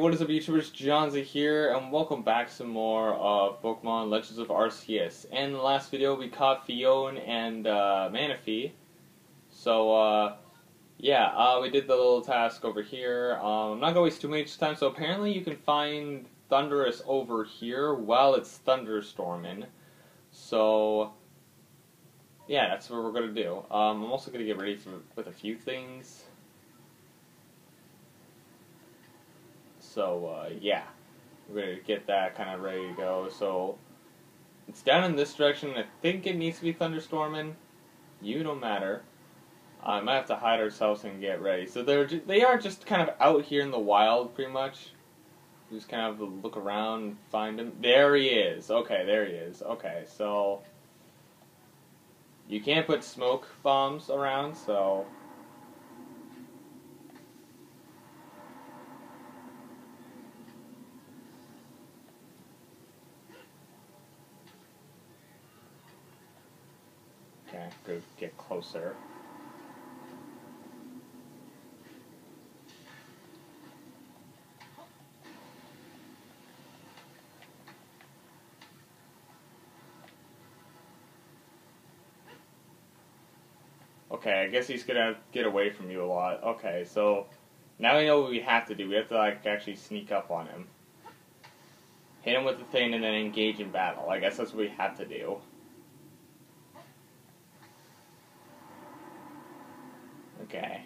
what is up YouTubers, Johnzza here, and welcome back some more of Pokemon Legends of Arceus. In the last video we caught Phione and uh, Manaphy, so uh, yeah, uh, we did the little task over here. Um, I'm not going to waste too much time, so apparently you can find Thundurus over here while it's thunderstorming. So, yeah, that's what we're going to do. Um, I'm also going to get ready for, with a few things. So, uh, yeah, we're to get that kind of ready to go. So, it's down in this direction. I think it needs to be thunderstorming. You don't matter. I might have to hide ourselves and get ready. So they're they are just kind of out here in the wild, pretty much. Just kind of look around find him. There he is. Okay, there he is. Okay, so you can't put smoke bombs around, so Okay, good. Get closer. Okay, I guess he's gonna get away from you a lot. Okay, so now we know what we have to do. We have to like actually sneak up on him. Hit him with the thing and then engage in battle. I guess that's what we have to do. Okay.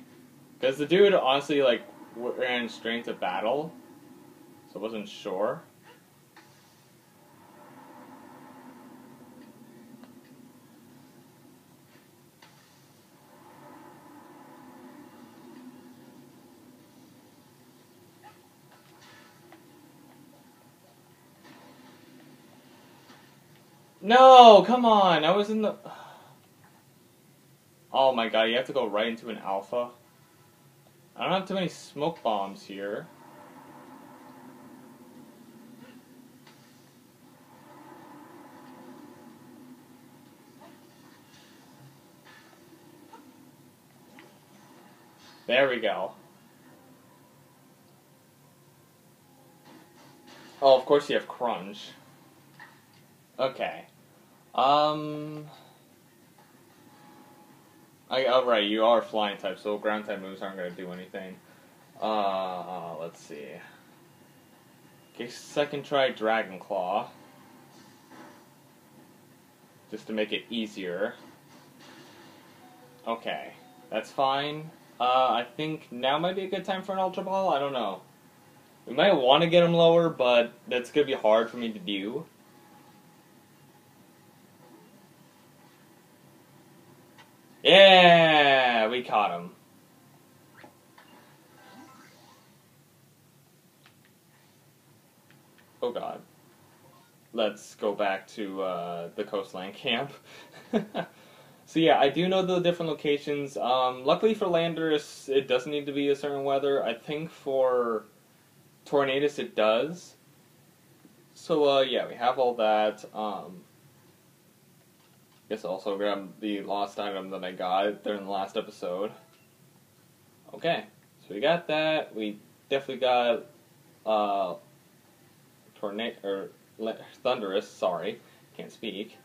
Because the dude honestly like ran straight to battle. So I wasn't sure. No, come on. I was in the. Oh my god, you have to go right into an alpha. I don't have too many smoke bombs here. There we go. Oh, of course you have Crunch. Okay. Um. I, oh, right, you are flying type, so ground type moves aren't going to do anything. Uh, let's see. Okay, second try Dragon Claw. Just to make it easier. Okay, that's fine. Uh, I think now might be a good time for an Ultra Ball, I don't know. We might want to get him lower, but that's going to be hard for me to do. Yeah, we caught him. Oh god. Let's go back to uh, the coastline camp. so yeah, I do know the different locations. Um, luckily for Landorus, it doesn't need to be a certain weather. I think for Tornadus it does. So uh, yeah, we have all that. Um, guess also grab the lost item that I got during the last episode. Okay, so we got that. We definitely got uh, tornado or Thundurus. Sorry, can't speak.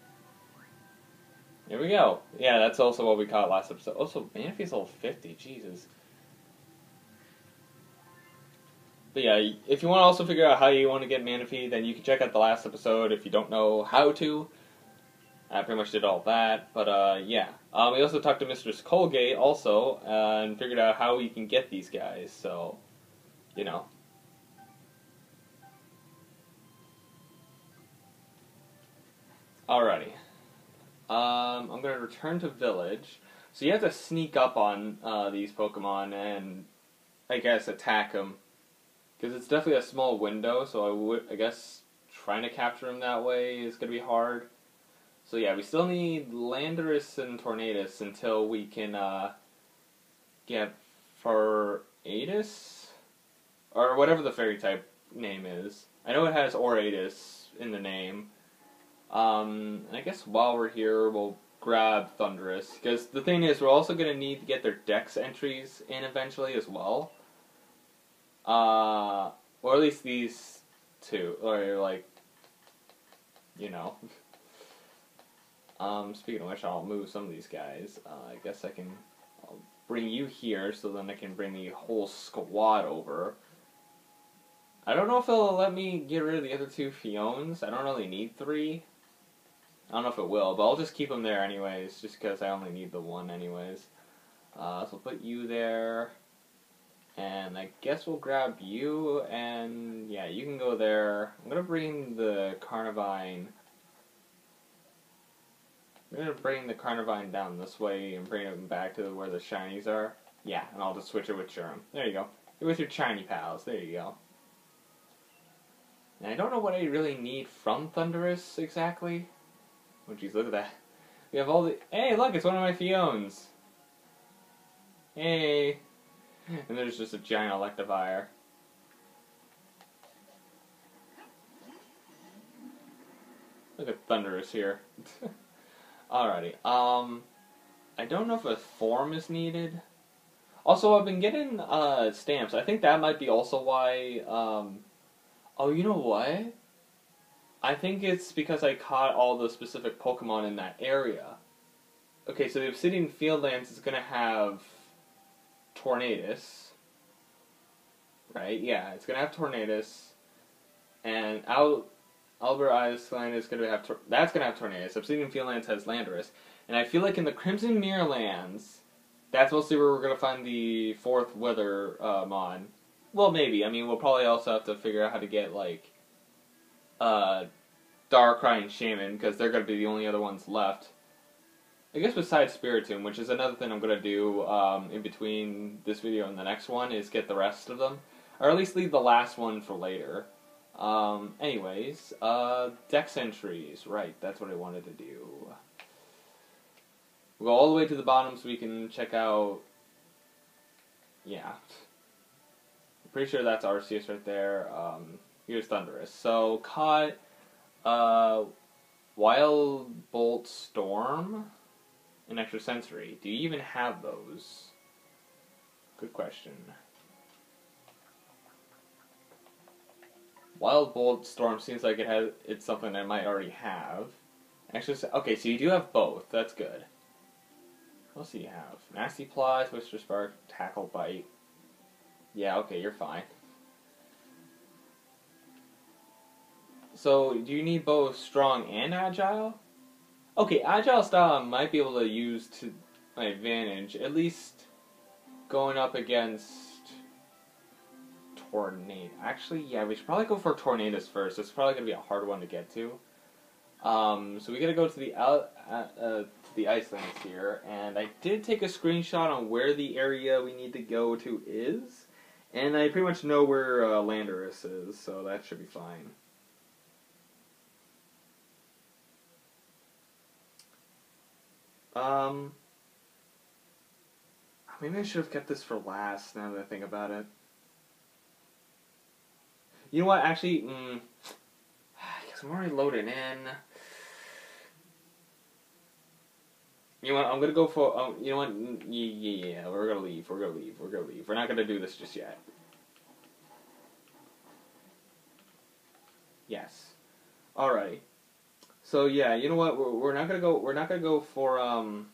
Here we go. Yeah, that's also what we caught last episode. Also, Manaphy's level 50. Jesus. But yeah, if you want to also figure out how you want to get Manaphy, then you can check out the last episode if you don't know how to. I pretty much did all that, but uh, yeah. Um, we also talked to Mistress Colgate also uh, and figured out how we can get these guys. So, you know. Alrighty. Um, I'm gonna return to village. So you have to sneak up on uh, these Pokemon and, I guess, attack them. Because it's definitely a small window, so I would, I guess, trying to capture them that way is gonna be hard. So yeah, we still need Landorus and Tornadus until we can uh, get Faratus? Or whatever the fairy type name is. I know it has Auratus in the name. Um, I guess while we're here, we'll grab Thundurus. Because the thing is, we're also going to need to get their dex entries in eventually as well. Uh, or at least these two, or like, you know. Um, speaking of which, I'll move some of these guys. Uh, I guess I can I'll bring you here, so then I can bring the whole squad over. I don't know if it'll let me get rid of the other two Phiones. I don't really need three. I don't know if it will, but I'll just keep them there anyways, just because I only need the one anyways. Uh, so I'll put you there. And I guess we'll grab you, and yeah, you can go there. I'm gonna bring the Carnivine. I'm gonna bring the Carnivine down this way and bring it back to where the shinies are. Yeah, and I'll just switch it with Sherm. There you go. With your shiny pals. There you go. And I don't know what I really need from Thundurus exactly. Oh jeez, look at that. We have all the. Hey, look, it's one of my Phiones. Hey. And there's just a giant Electivire. Look at Thundurus here. Alrighty. Um, I don't know if a form is needed. Also, I've been getting uh, stamps. I think that might be also why. Um, oh, you know what? I think it's because I caught all the specific Pokemon in that area. Okay, so the Obsidian Fieldlands is gonna have Tornadus. Right? Yeah, it's gonna have Tornadus. And Al- Albert Island is gonna have tor- that's gonna have Tornadus. Obsidian Fieldlands has Landorus. And I feel like in the Crimson Mirelands, that's mostly where we're gonna find the fourth weather uh, mon. Well, maybe. I mean, we'll probably also have to figure out how to get like uh, Darkrai and Shaymin because they're gonna be the only other ones left. I guess besides Spiritomb, which is another thing I'm gonna do um, in between this video and the next one, is get the rest of them, or at least leave the last one for later. Um, anyways, uh, Dex entries, right? That's what I wanted to do. We'll go all the way to the bottom so we can check out. Yeah, I'm pretty sure that's Arceus right there. Um, here's Thundurus. So caught, uh, Wildbolt Storm an extrasensory. Do you even have those? Good question. Wildbolt Storm seems like it has it's something I might already have. Actually, okay, so you do have both. That's good. What else do you have? Nasty Plot, Twister Spark, Tackle Bite. Yeah, okay, you're fine. So, do you need both strong and agile? Okay, agile style I might be able to use to my advantage, at least going up against Tornado. Actually, yeah, we should probably go for Tornadus first. It's probably gonna be a hard one to get to. Um, so we gotta go to the uh, uh, the Icelands here, and I did take a screenshot on where the area we need to go to is, and I pretty much know where uh, Landorus is, so that should be fine. Um, maybe I should have kept this for last. Now that I think about it, you know what? Actually, mm, because I'm already loading in. You know what? I'm gonna go for. Um, you know what? Yeah, yeah, we're gonna leave. We're gonna leave. We're gonna leave. We're not gonna do this just yet. Yes. Alrighty. So yeah, you know what? We're, we're not gonna go. We're not gonna go for um.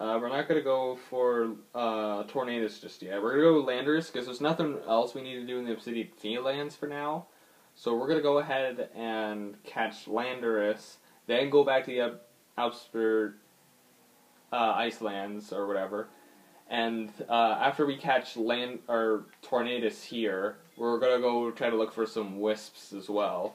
Uh, we're not gonna go for uh, Tornadus just yet. We're gonna go Landorus because there's nothing else we need to do in the Obsidian Fieldlands for now. So we're gonna go ahead and catch Landorus, then go back to the Outskirt uh, Icelands or whatever, and uh, after we catch Land or Tornadus here, we're gonna go try to look for some wisps as well.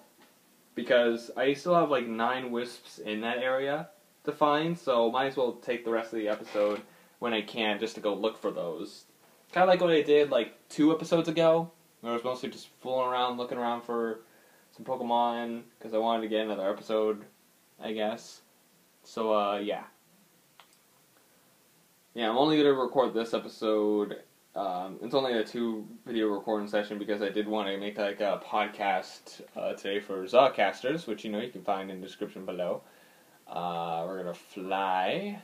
Because I still have like nine wisps in that area to find, so might as well take the rest of the episode when I can just to go look for those. Kind of like what I did like two episodes ago. where I was mostly just fooling around, looking around for some Pokemon because I wanted to get another episode, I guess. So uh, yeah, yeah. I'm only gonna record this episode um, it's only a two video recording session because I did want to make like a podcast uh, today for Zawcasters, which you know you can find in the description below. Uh, we're gonna fly.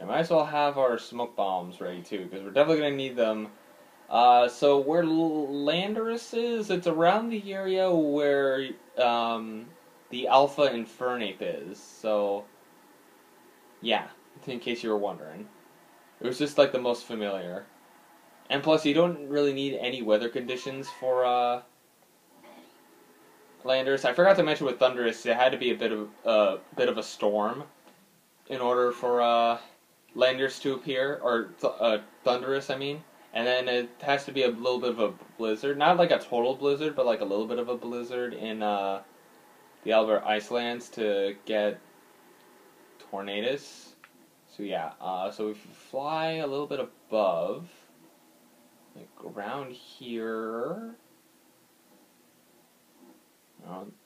I might as well have our smoke bombs ready too, because we're definitely gonna need them. Uh, so where Landorus is, it's around the area where um, the Alpha Infernape is. So, yeah, in case you were wondering, it was just like the most familiar. And plus, you don't really need any weather conditions for uh, Landorus. I forgot to mention with Thundurus, it had to be a bit of a uh, bit of a storm in order for uh, Landorus to appear, or th- uh, Thundurus, I mean. And then it has to be a little bit of a blizzard, not like a total blizzard, but like a little bit of a blizzard in uh, the Albert Icelands to get Tornadus. So yeah, uh, so if you fly a little bit above, like around here.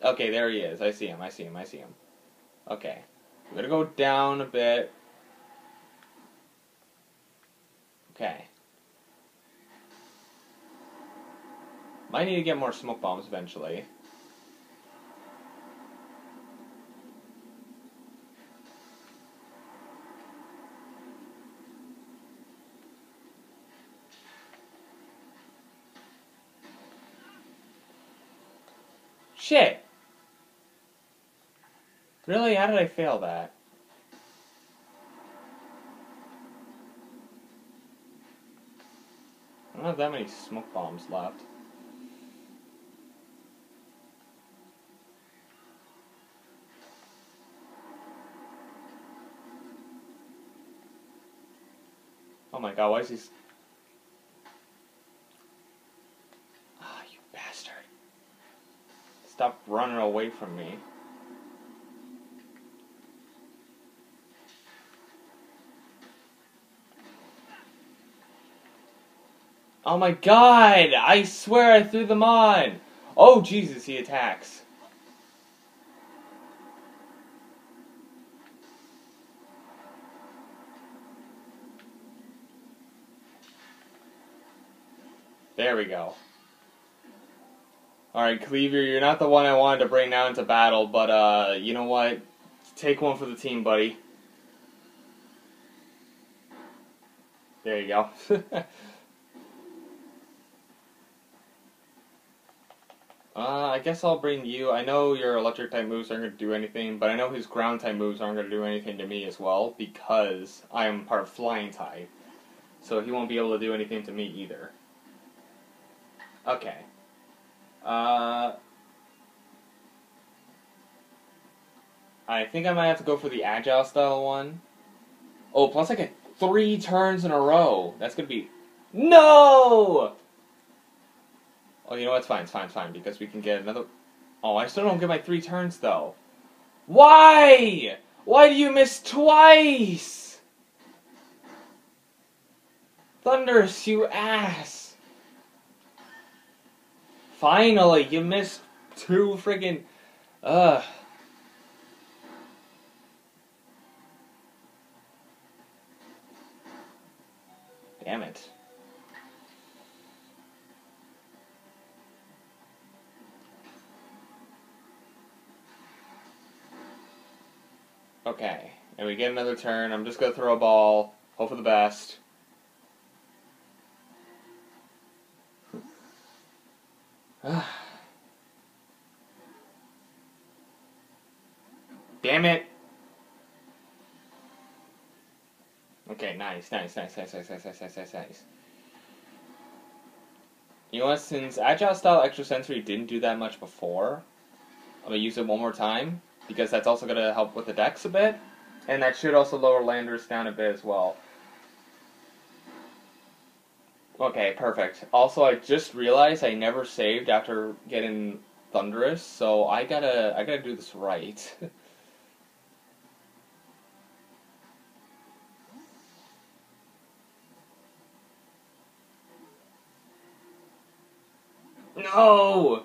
Okay, there he is. I see him. I see him. I see him. Okay, we're gonna go down a bit. Okay. Might need to get more smoke bombs eventually. Shit! Really? How did I fail that? I don't have that many smoke bombs left. Oh my god, why is he... Ah, you bastard. Stop running away from me. Oh my god! I swear I threw them on! Oh Jesus, he attacks. There we go. Alright, Kleavor, you're not the one I wanted to bring now into battle, but, uh, you know what? Take one for the team, buddy. There you go. Uh, I guess I'll bring you. I know your electric type moves aren't going to do anything, but I know his ground type moves aren't going to do anything to me as well because I am part flying type. So he won't be able to do anything to me either. Okay. Uh, I think I might have to go for the agile style one. Oh, plus I get three turns in a row. That's gonna be no. Oh, you know what? It's fine. It's fine. It's fine because we can get another. Oh, I still don't get my three turns though. Why? Why do you miss twice? Thundurus, you ass. Finally, you missed two friggin' Ugh. Damn it. Okay, and we get another turn. I'm just gonna throw a ball, hope for the best. Damn it! Okay, nice, nice, nice, nice, nice, nice, nice, nice, nice, nice. You know what, since Agile Style Extrasensory didn't do that much before, I'm gonna use it one more time, because that's also gonna help with the dex a bit, and that should also lower Landorus down a bit as well. Okay, perfect. Also, I just realized I never saved after getting Thundurus, so I gotta I gotta do this right. no.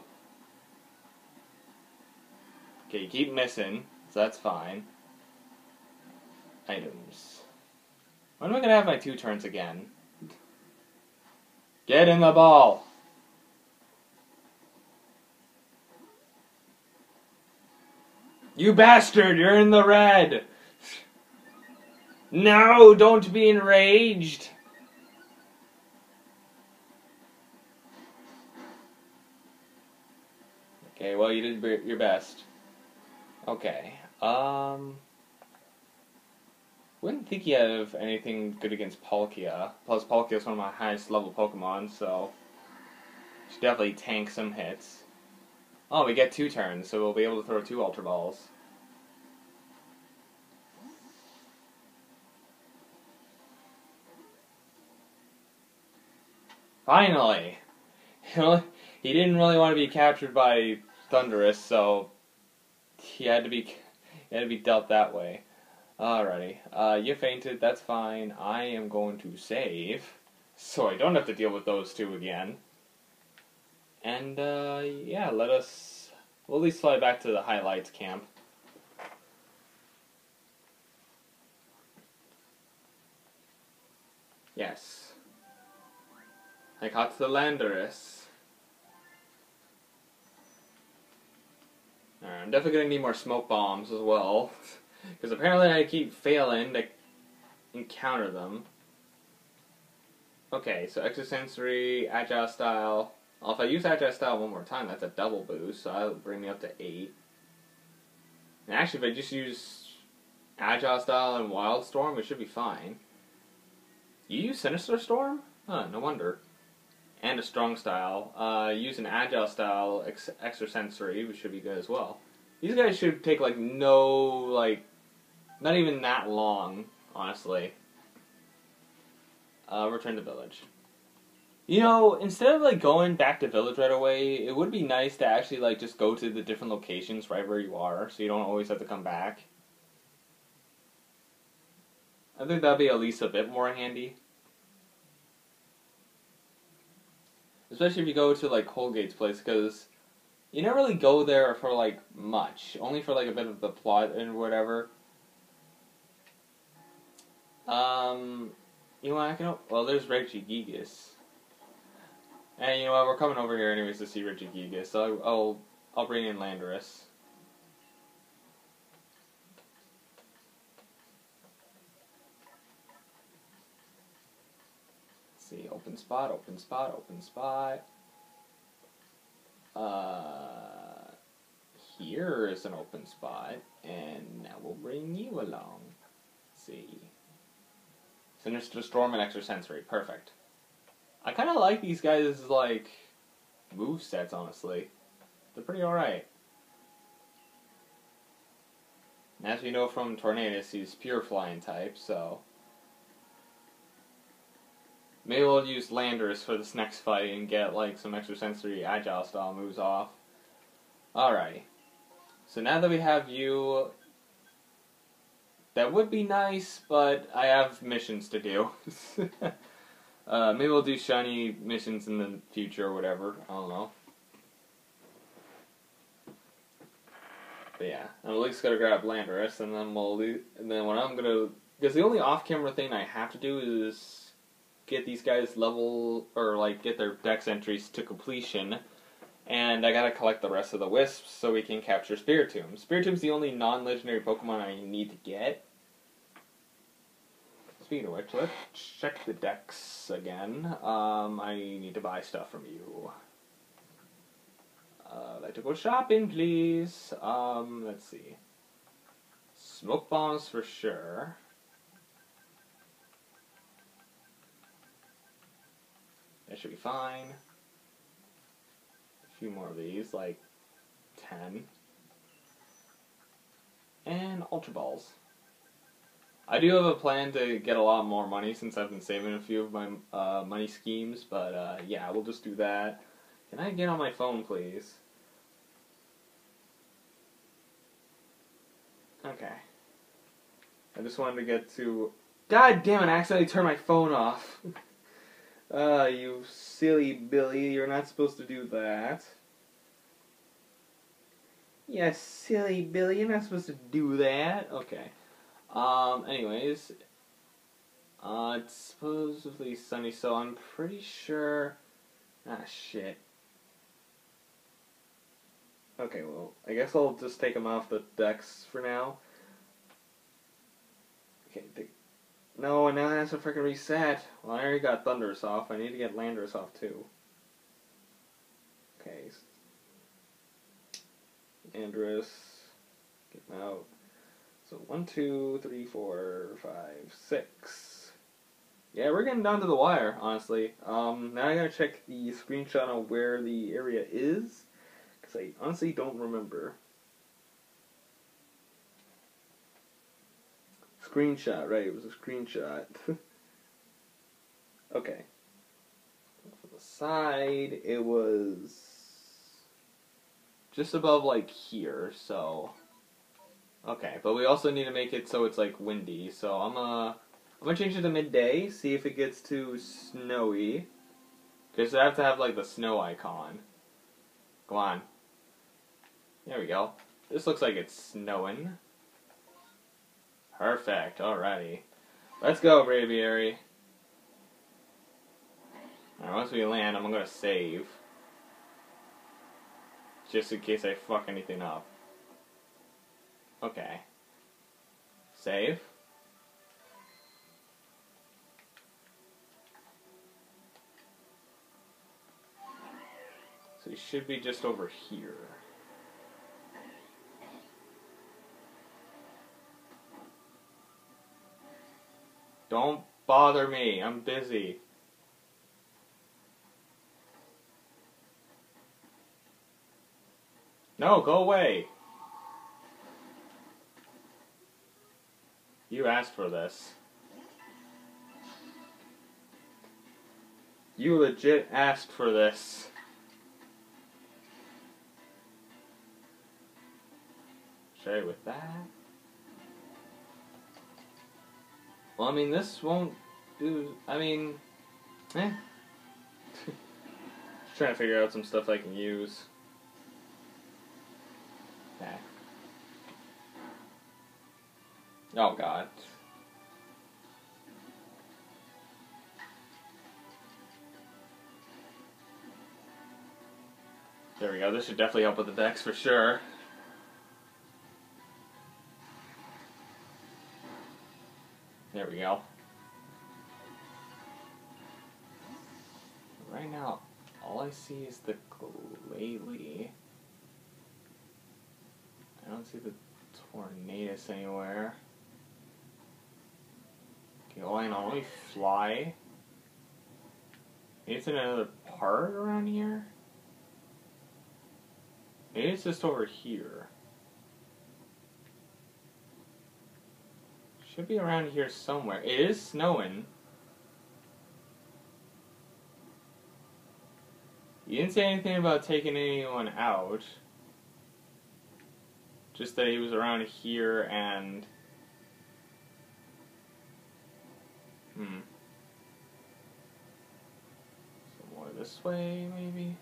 Okay, keep missing, so that's fine. Items. When am I gonna have my two turns again? Get in the ball. You bastard, you're in the red. No, don't be enraged. Okay, well, you did your best. Okay, um... Wouldn't think you have anything good against Palkia. Plus, Palkia is one of my highest level Pokemon, so... Should definitely tank some hits. Oh, we get two turns, so we'll be able to throw two Ultra Balls. Finally! he didn't really want to be captured by Thundurus, so he had to be he had to be dealt that way. Alrighty, uh, you fainted. That's fine. I am going to save, so I don't have to deal with those two again. And uh, yeah, let us. We'll at least fly back to the highlights camp. Yes. I caught the Landorus. I'm definitely to need more smoke bombs as well. Because apparently I keep failing to encounter them. Okay, so extrasensory, agile style. Well, if I use agile style one more time, that's a double boost, so that'll bring me up to 8. And actually, if I just use agile style and wild storm, it should be fine. You use Sandsear Storm? Huh, no wonder. And a strong style. Uh, use an agile style ex extrasensory, which should be good as well. These guys should take like no like not even that long, honestly. Uh, return to village. You know, instead of like going back to village right away, it would be nice to actually like just go to the different locations right where you are, so you don't always have to come back. I think that'd be at least a bit more handy. Especially if you go to like Colgate's place, because you never really go there for like much, only for like a bit of the plot and whatever. Um, you to know? Well, there's Regigigas. And you know what? We're coming over here anyways to see Regigigas, so I'll, I'll I'll bring in Landorus. see, open spot, open spot, open spot. Uh, here is an open spot, and now we'll bring you along. See. Sandsear Storm and Extrasensory. Perfect. I kind of like these guys' like move sets. Honestly, they're pretty all right. And as we know from Tornadus, he's pure flying type, so maybe we'll use Landorus for this next fight and get like some extrasensory agile style moves off. Alrighty. So now that we have you that would be nice, but I have missions to do. uh, maybe we'll do shiny missions in the future or whatever. I don't know. But yeah, I'm at least gonna grab Landorus, and then we'll leave, and then what I'm gonna because the only off-camera thing I have to do is get these guys level or like get their dex entries to completion, and I gotta collect the rest of the wisps so we can capture Spiritomb. Spiritomb's the only non-legendary Pokemon I need to get, Speaking of which, let's check the dex again. Um, I need to buy stuff from you. Uh, I'd like to go shopping, please. Um, let's see. Smoke bombs for sure. That should be fine. A few more of these, like 10. And Ultra Balls. I do have a plan to get a lot more money since I've been saving a few of my uh, money schemes, but uh, yeah, we'll just do that. Can I get on my phone, please? Okay. I just wanted to get to... God damn it, I accidentally turned my phone off. Uh, you silly Billy, you're not supposed to do that. Yes, silly Billy, you're not supposed to do that. Okay. Um, anyways, uh, it's supposedly sunny, so I'm pretty sure. Ah, shit. Okay, well, I guess I'll just take them off the decks for now. Okay, the No, and now it has to freaking reset. Well, I already got Thundurus off. I need to get Landorus off too. Okay. Landorus. Get him out. So one, two, three, four, five, six. Yeah, we're getting down to the wire, honestly. Um, now I gotta check the screenshot on where the area is, because I honestly don't remember. Screenshot, right, it was a screenshot. okay. From the side, it was just above, like, here, so... Okay, but we also need to make it so it's, like, windy, so I'm gonna... I'm gonna change it to midday, see if it gets too snowy. Because I have to have, like, the snow icon. Come on. There we go. This looks like it's snowing. Perfect, alrighty. Let's go, Braviary. Alright, once we land, I'm gonna save. Just in case I fuck anything up. Okay. Save. So he should be just over here. Don't bother me. I'm busy. No, go away. You asked for this. You legit asked for this. I with that? Well, I mean, this won't do. I mean, eh. Just trying to figure out some stuff I can use. Okay. Oh, God. There we go. This should definitely help with the dex for sure. There we go. Right now, all I see is the Glalie. I don't see the Tornadus anywhere. Well, I can only fly. Maybe it's in another part around here? Maybe it's just over here. Should be around here somewhere. It is snowing. You didn't say anything about taking anyone out. Just that he was around here and... Hmm. So more this way, maybe?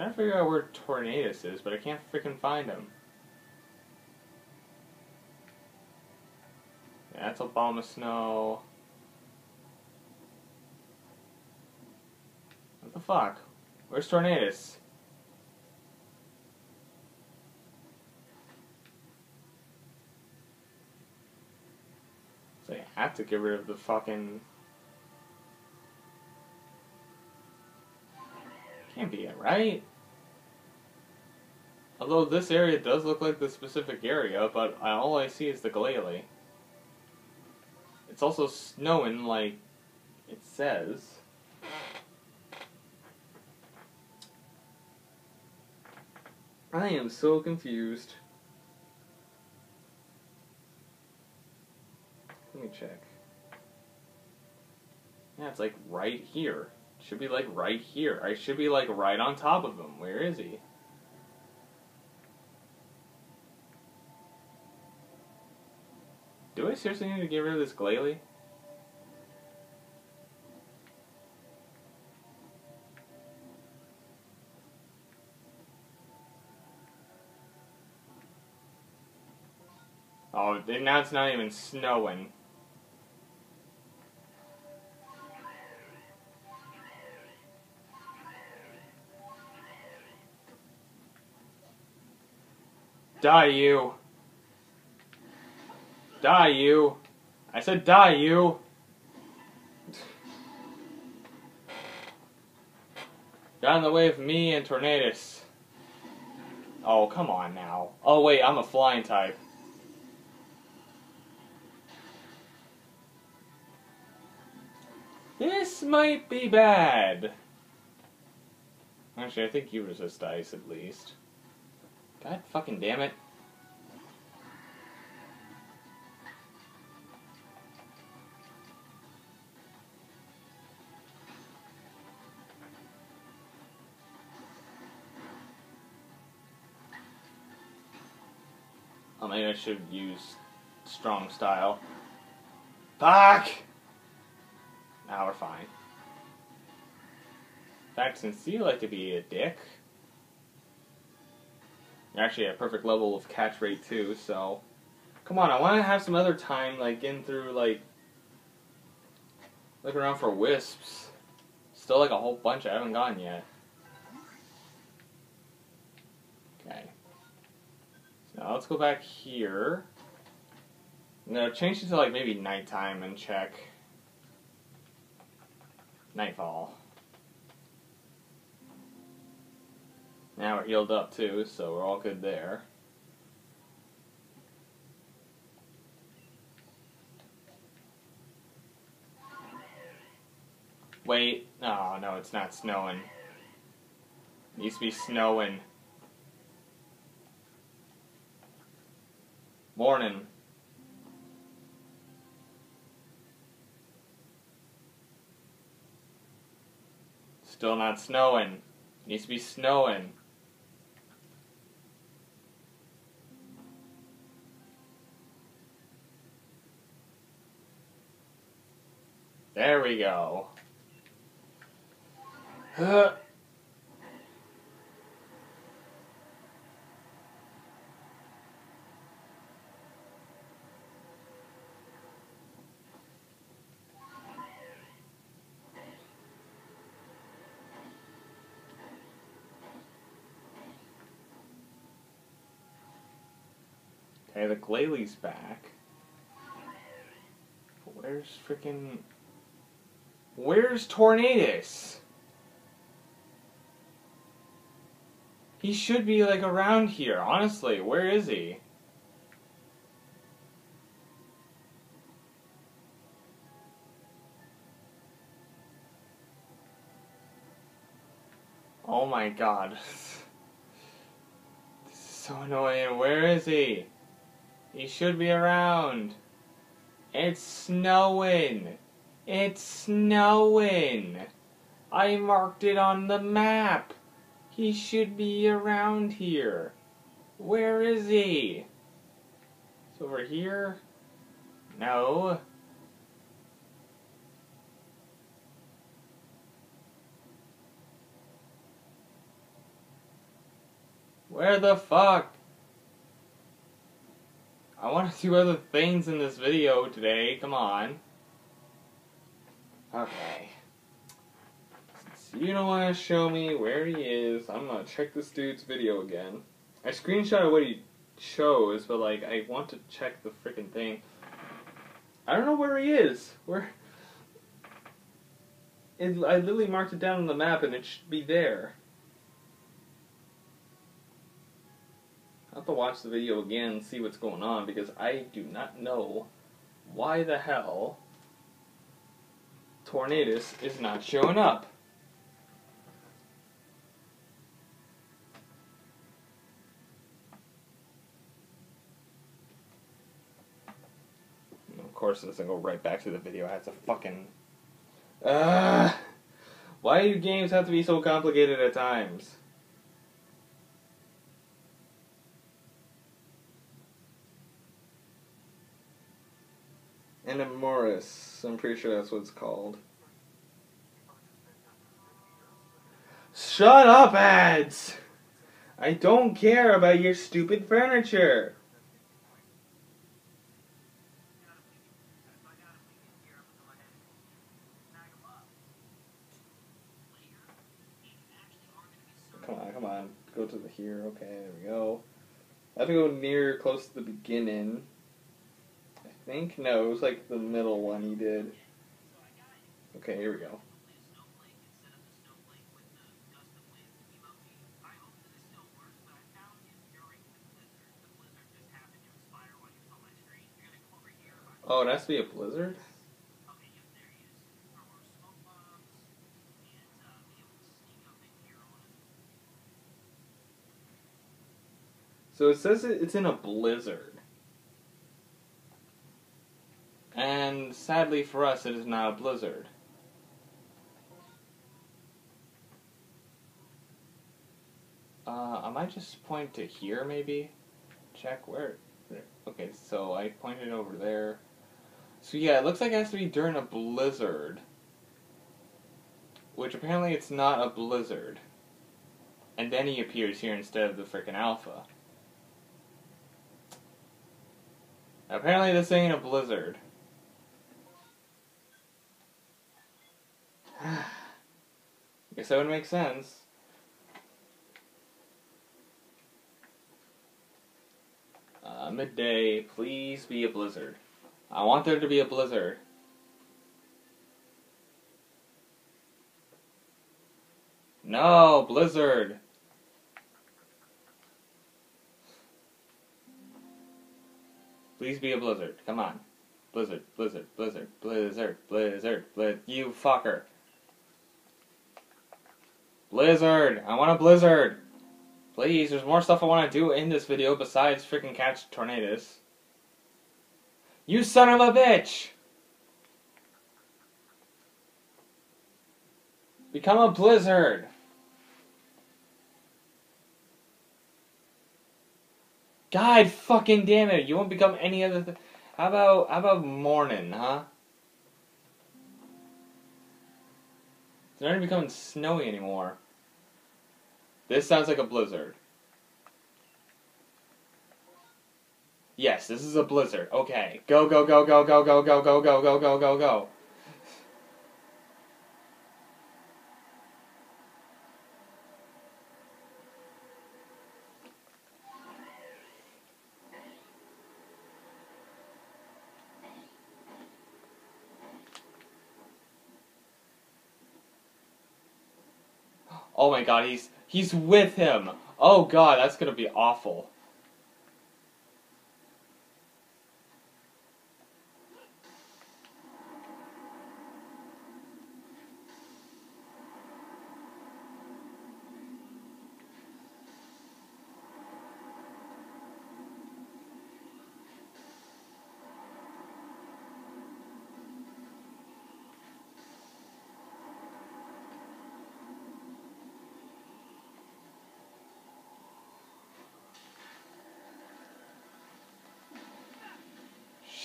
trying to figure out where Tornadus is, but I can't freaking find him. That's snow. What the fuck? Where's Tornadus? So I have to get rid of the fucking... Can't be it, right? Although this area does look like the specific area, but all I see is the Glalie. It's also snowing like it says. I am so confused. Let me check. Yeah, it's like right here. Should be like right here. I should be like right on top of him. Where is he? Do I seriously need to get rid of this Glalie? Oh, now it's not even snowing. Die, you. Die, you. I said die, you. Got in the way of me and Tornadus. Oh, come on now. Oh, wait, I'm a flying type. This might be bad. Actually, I think you resist ice at least. God fucking damn it. Oh, maybe I should use strong style. Back! Now we're fine. In fact, since you like to be a dick, actually at a perfect level of catch rate too, so come on, I want to have some other time, like getting through, like looking around for wisps. Still like a whole bunch I haven't gotten yet. Okay. Now let's go back here. No, change it to like maybe nighttime and check. Nightfall. Now we're healed up too, so we're all good there. Wait, oh no, it's not snowing. It needs to be snowing. Morning. Still not snowing. Needs to be snowing. There we go. Okay, the Glalie back. Where's freaking... Where's Tornadus? He should be, like, around here, honestly. Where is he? Oh my god. This is so annoying. Where is he? He should be around. It's snowing. It's snowing. I marked it on the map. He should be around here. Where is he? It's over here? No. Where the fuck? I want to do other things in this video today. Come on. Okay. Since you don't want to show me where he is, I'm going to check this dude's video again. I screenshot what he shows, but like, I want to check the freaking thing. I don't know where he is. Where? It, I literally marked it down on the map and it should be there. I'll have to watch the video again and see what's going on because I do not know why the hell Tornadus is not showing up. And of course, it doesn't go right back to the video. I have to fucking. Uh, why do games have to be so complicated at times? Morris. I'm pretty sure that's what it's called. Shut up, ads! I don't care about your stupid furniture. Come on, come on. Go to the here. Okay, there we go. I have to go near close to the beginning. Think no, it was like the middle one he did. Okay, here we go. Oh, it has to be a blizzard? So it says it's in a blizzard. And sadly for us, it is not a blizzard. Uh, I might just point to here, maybe? Check where. Okay, so I pointed over there. So yeah, it looks like it has to be during a blizzard. Which apparently it's not a blizzard. And then he appears here instead of the freaking alpha. Apparently this ain't a blizzard. Guess that would make sense. Uh, midday, please be a blizzard. I want there to be a blizzard. No, blizzard. Please be a blizzard. Come on. Blizzard, blizzard, blizzard, blizzard, blizzard, blizzard. You fucker. Blizzard! I want a blizzard! Please, there's more stuff I want to do in this video besides freaking catch Tornadus. You son of a bitch! Become a blizzard! God fucking damn it! You won't become any other. Th- how about how about morning, huh? It's not even becoming snowy anymore. This sounds like a blizzard. Yes, this is a blizzard. Okay. Go, go, go, go, go, go, go, go, go, go, go, go, go. Oh my god, he's he's with him. Oh god, that's gonna be awful.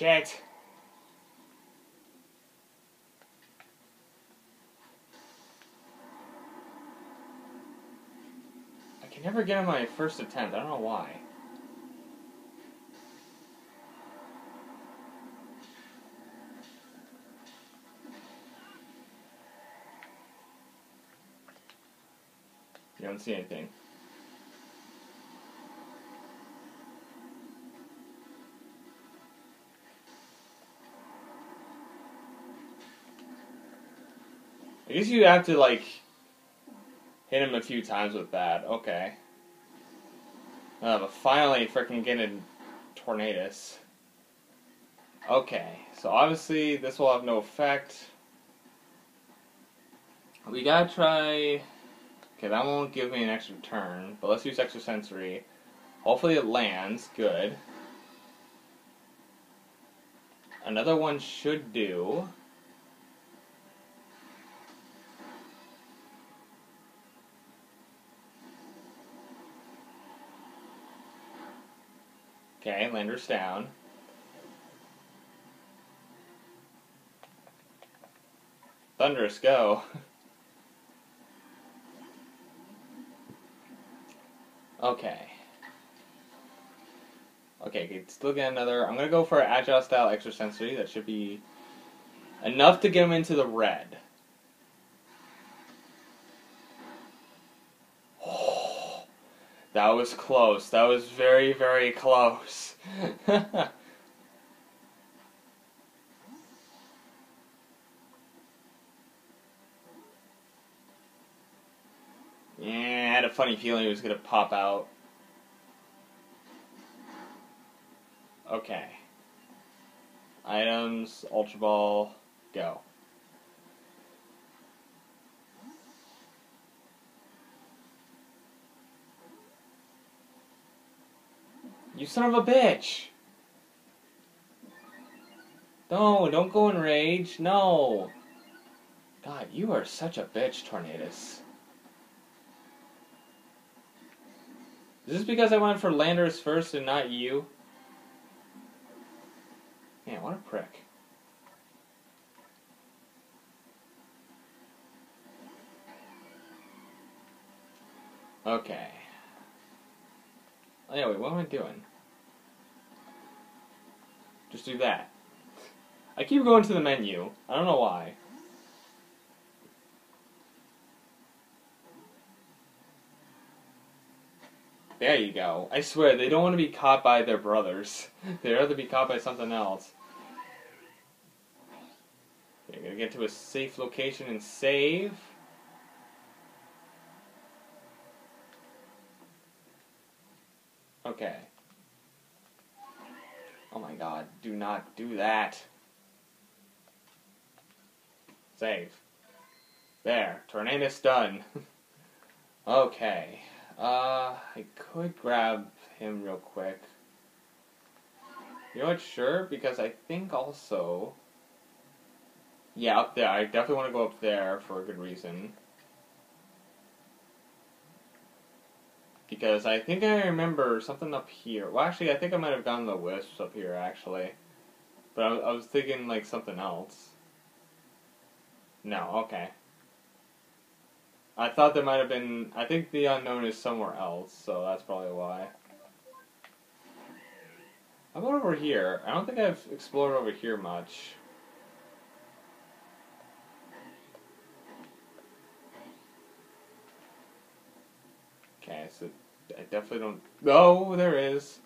Shit. I can never get on my first attempt. I don't know why. You don't see anything. Guess you have to like hit him a few times with that. Okay. Uh, but finally, freaking getting Tornadus. Okay, so obviously this will have no effect. We gotta try. Okay, that won't give me an extra turn, but let's use extrasensory. Hopefully it lands. Good. Another one should do. Okay, Landorus down. Thundurus, go. okay. Okay, still get another. I'm gonna go for Agile Style Extrasensory. That should be enough to get him into the red. That was close. That was very, very close. yeah, I had a funny feeling it was going to pop out. Okay. Items, Ultra Ball, go. You son of a bitch! No, don't go in rage. No. God, you are such a bitch, Tornadus. Is this because I went for Landorus first and not you? Man, what a prick. Okay. Oh, anyway, what am I doing? Just do that. I keep going to the menu. I don't know why. There you go. I swear, they don't want to be caught by their brothers. They'd rather be caught by something else. You're gonna get to a safe location and save. Okay. Oh my god, do not do that. Save. There, Tornadus done. okay. Uh, I could grab him real quick. You know what, sure, because I think also... Yeah, up there. I definitely want to go up there for a good reason. Because I think I remember something up here. Well, actually, I think I might have gotten the wisps up here, actually. But I, I was thinking, like, something else. No, okay. I thought there might have been... I think the unknown is somewhere else, so that's probably why. How about over here? I don't think I've explored over here much. Okay, so I definitely don't... Oh, there is.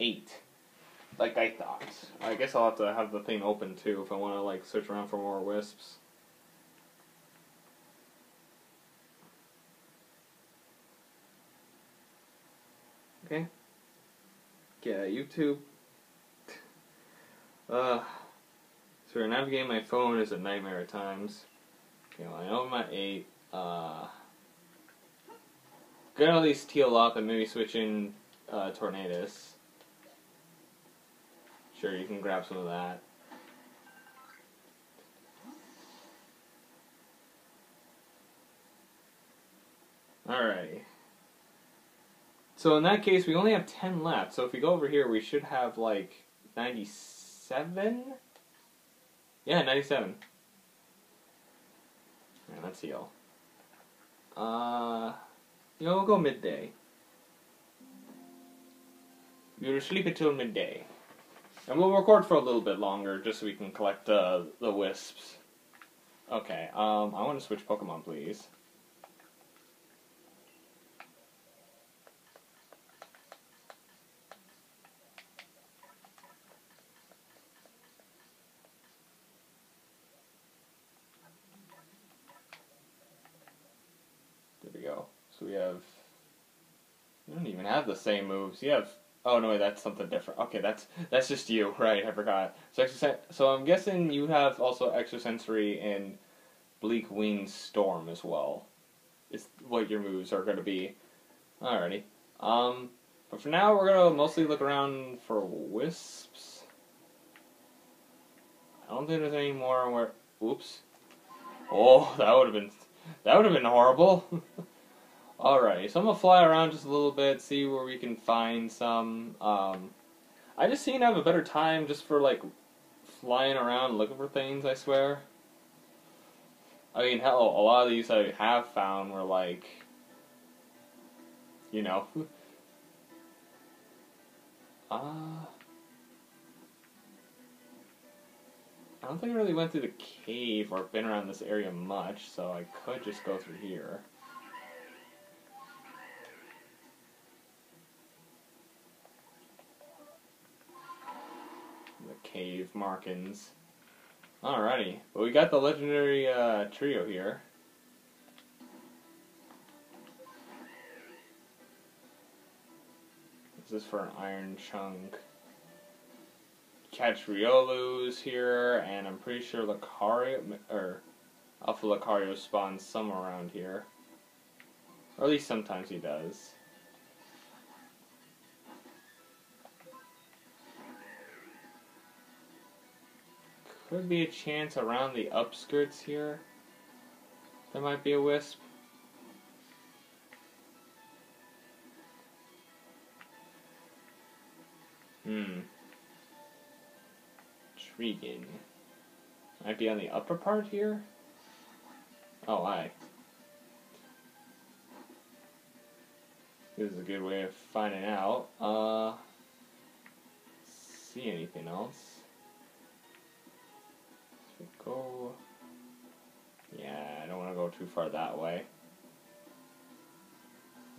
Eight. Like I thought. I guess I'll have to have the thing open too if I want to like search around for more wisps. Okay. Yeah, YouTube. Uh, so navigating my phone is a nightmare at times. I know I'm at 8. Uh, gonna at least teal up and maybe switch in uh, Tornadus. Sure, you can grab some of that. Alrighty. So in that case, we only have 10 left. So if we go over here, we should have like 97? Yeah, 97. Yeah, let's heal. Uh, you know, we'll go midday. We'll sleep until midday. And we'll record for a little bit longer, just so we can collect uh, the wisps. Okay, um, I want to switch Pokemon, please. There we go. So we have... You don't even have the same moves. You have Oh no, that's something different. Okay, that's that's just you, right? I forgot. So so I'm guessing you have also extrasensory and Bleakwind Storm as well. Is what your moves are going to be. Alrighty. Um, but for now, we're gonna mostly look around for wisps. I don't think there's any more where. Oops. Oh, that would have been that would have been horrible. Alright, so I'm gonna fly around just a little bit, see where we can find some. Um, I just seem to have a better time just for like flying around looking for things. I swear. I mean, hell, a lot of these I have found were like, you know. Uh, I don't think I really went through the cave or been around this area much, so I could just go through here. Cave markings. Alrighty, but we got the legendary uh, trio here. This is for an iron chunk. Catch Riolu's here, and I'm pretty sure Lucario, or Alpha Lucario spawns somewhere around here. Or at least sometimes he does. Could be a chance around the upskirts here. There might be a wisp. Hmm. Intriguing. Might be on the upper part here? Oh, I. This is a good way of finding out. Uh, see anything else? Go. Yeah, I don't want to go too far that way.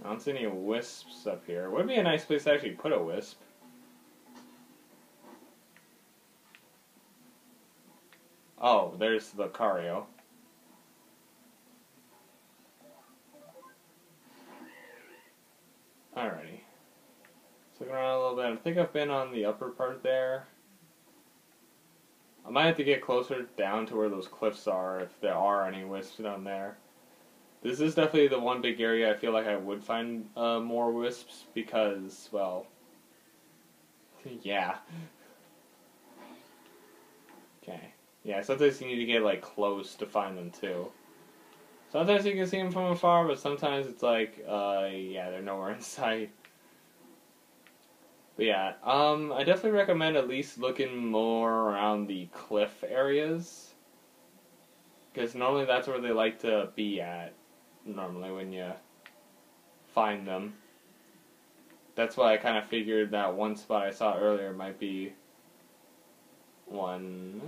I don't see any wisps up here. Would be a nice place to actually put a wisp. Oh, there's the Cario. Alrighty. Looking around a little bit. I think I've been on the upper part there. I might have to get closer down to where those cliffs are if there are any wisps down there. This is definitely the one big area I feel like I would find uh, more wisps because, well, yeah. Okay. Yeah, sometimes you need to get like close to find them too. Sometimes you can see them from afar, but sometimes it's like, uh, yeah, they're nowhere in sight. But yeah, um, I definitely recommend at least looking more around the cliff areas. Because normally that's where they like to be at, normally when you find them. That's why I kind of figured that one spot I saw earlier might be one.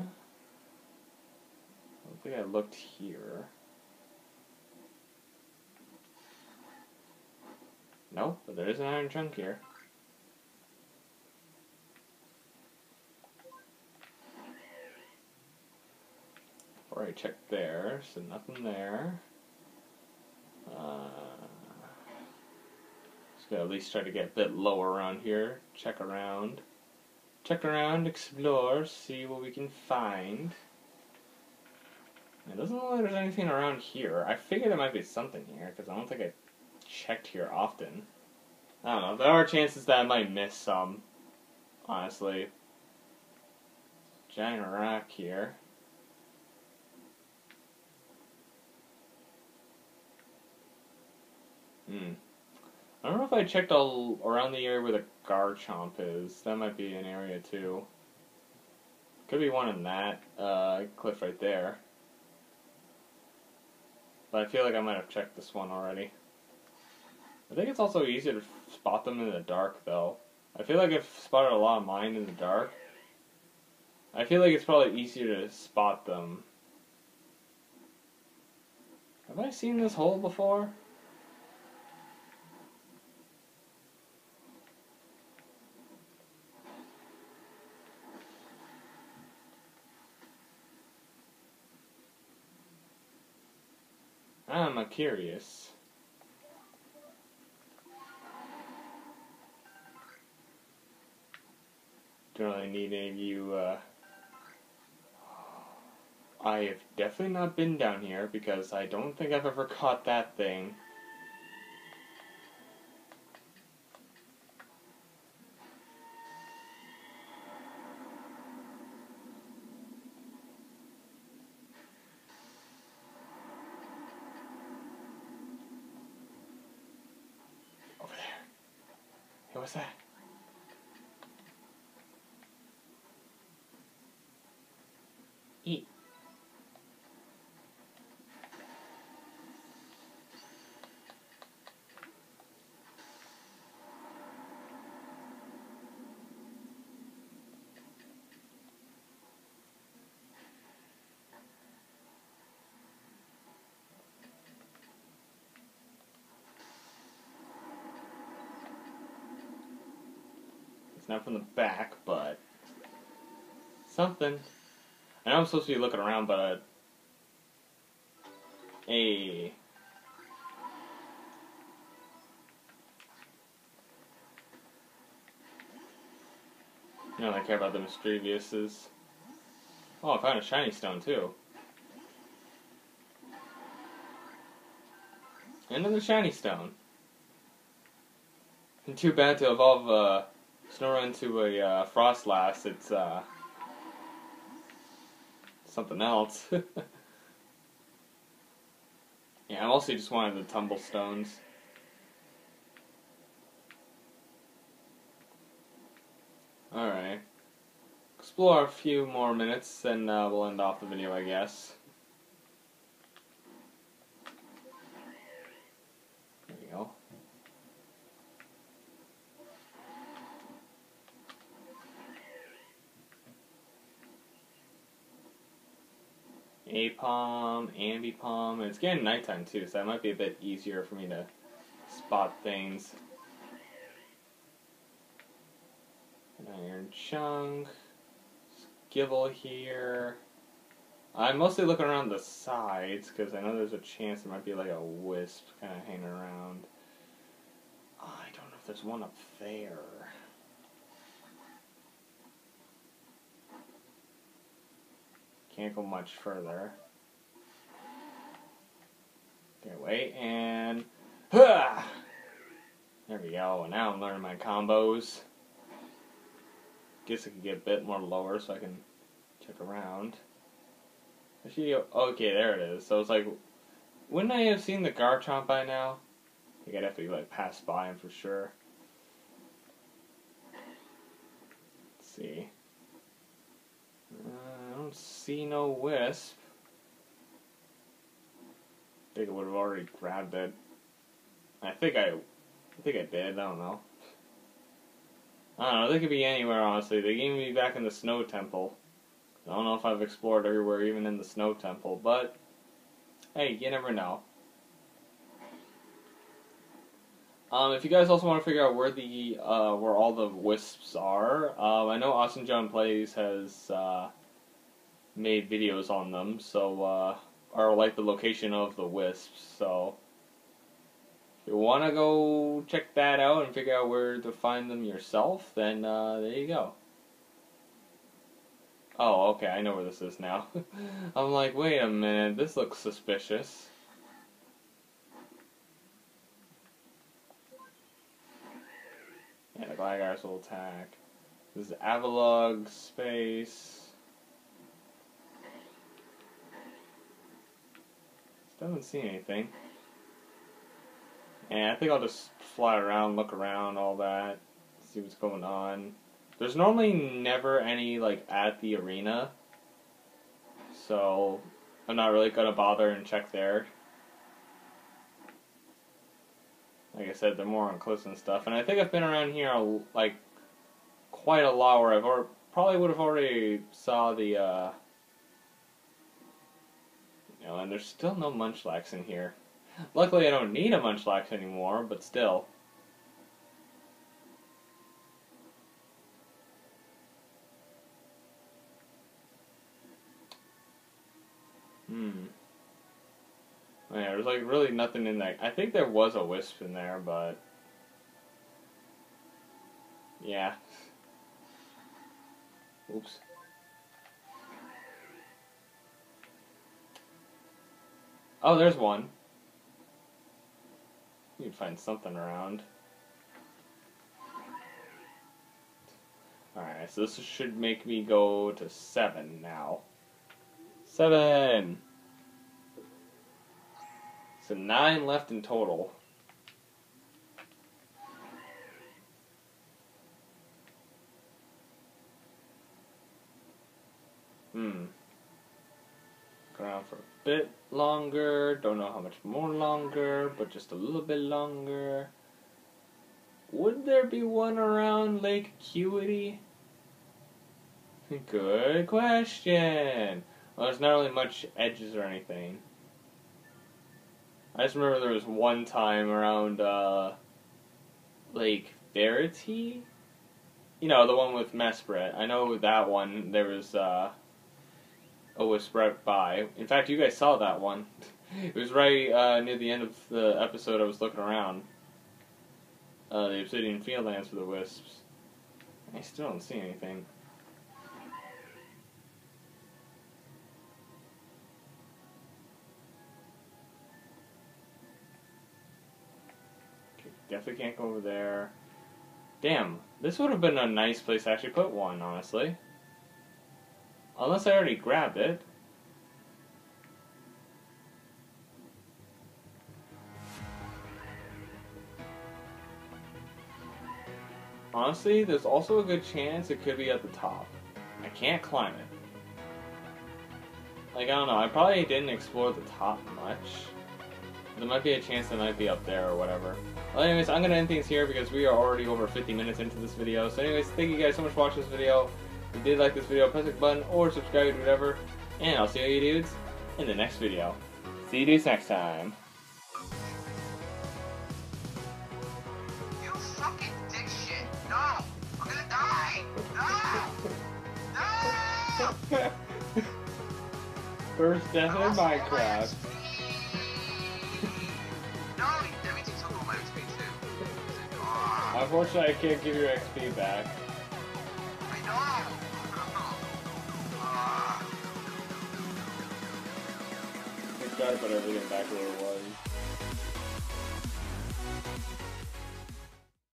I don't think I looked here. No, but there is an iron chunk here. Alright, check there, so nothing there. Uh, just gotta at least try to get a bit lower around here. Check around. Check around, explore, see what we can find. It doesn't look like there's anything around here. I figured there might be something here, because I don't think I checked here often. I don't know, there are chances that I might miss some, honestly. Giant rock here. Hmm. I don't know if I checked all around the area where the Garchomp is. That might be an area too. Could be one in that uh, cliff right there. But I feel like I might have checked this one already. I think it's also easier to spot them in the dark though. I feel like I've spotted a lot of mine in the dark. I feel like it's probably easier to spot them. Have I seen this hole before? I'm curious. Don't really need any of you, uh... I have definitely not been down here because I don't think I've ever caught that thing. what's that? Eat. Not from the back, but something. I know I'm supposed to be looking around, but hey. You don't care about the Mischievouses. Oh, I found a shiny stone too. And Another shiny stone. And too bad to evolve uh, Snorunt into a uh, Froslass. It's uh, something else. yeah, I mostly just wanted the tumblestones. Alright. Explore a few more minutes and uh, we'll end off the video, I guess. There we go. Aipom, Ambipom, and it's getting nighttime too, so that might be a bit easier for me to spot things. An iron Chunk, Gible here. I'm mostly looking around the sides because I know there's a chance there might be like a wisp kind of hanging around. I don't know if there's one up there. Can't go much further. Okay, wait, and... There we go, now I'm learning my combos. Guess I could get a bit more lower so I can check around. Actually, okay, there it is. So it's like, wouldn't I have seen the Garchomp by now? I think I'd have to like pass by him for sure. Let's see. Uh, see no wisp. I think I would have already grabbed it. I think I, I think I did. I don't know. I don't know, they could be anywhere, honestly. They can be back in the Snow Temple. I don't know if I've explored everywhere, even in the Snow Temple, but hey, you never know. Um, if you guys also want to figure out where the uh, where all the wisps are, um, I know Austin John Plays has uh, made videos on them, so uh, or like the location of the wisps. So if you want to go check that out and figure out where to find them yourself, then uh, there you go. Oh, okay, I know where this is now. I'm like, wait a minute, this looks suspicious. Yeah, the Gligar's will attack. This is Avalugg space. Haven't seen anything. And I think I'll just fly around, look around, all that, see what's going on. There's normally never any, like, at the arena. So, I'm not really gonna bother and check there. Like I said, they're more on cliffs and stuff. And I think I've been around here, like, quite a lot where I've probably would have already saw the, uh... Know, and there's still no Munchlax in here. Luckily, I don't need a Munchlax anymore, but still. Hmm. Yeah, there's like really nothing in that. I think there was a wisp in there, but yeah. Oops. Oh, there's one. You'd find something around. Alright, so this should make me go to seven now. Seven! So nine left in total. Hmm. Go around for bit longer. Don't know how much more longer, but just a little bit longer. Would there be one around Lake Acuity? Good question. Well, there's not really much edges or anything. I just remember there was one time around uh, Lake Verity. you know, the one with Mesprit. I know that one, there was uh, a wisp right by. In fact, you guys saw that one. it was right uh, near the end of the episode I was looking around. Uh, the Obsidian Fieldlands for the wisps. I still don't see anything. Okay, definitely can't go over there. Damn, this would have been a nice place to actually put one, honestly. Unless I already grabbed it. Honestly, there's also a good chance it could be at the top. I can't climb it. Like, I don't know, I probably didn't explore the top much. There might be a chance it might be up there or whatever. Well, anyways, I'm going to end things here because we are already over 50 minutes into this video. So anyways, thank you guys so much for watching this video. If you did like this video, press the button or subscribe or whatever. And I'll see you dudes in the next video. See you dudes next time. You fucking dipshit! No! I'm gonna die! No! No! First death in Minecraft. No, everything's took all my XP too. Unfortunately, I can't give your XP back. I to put everything back where it was.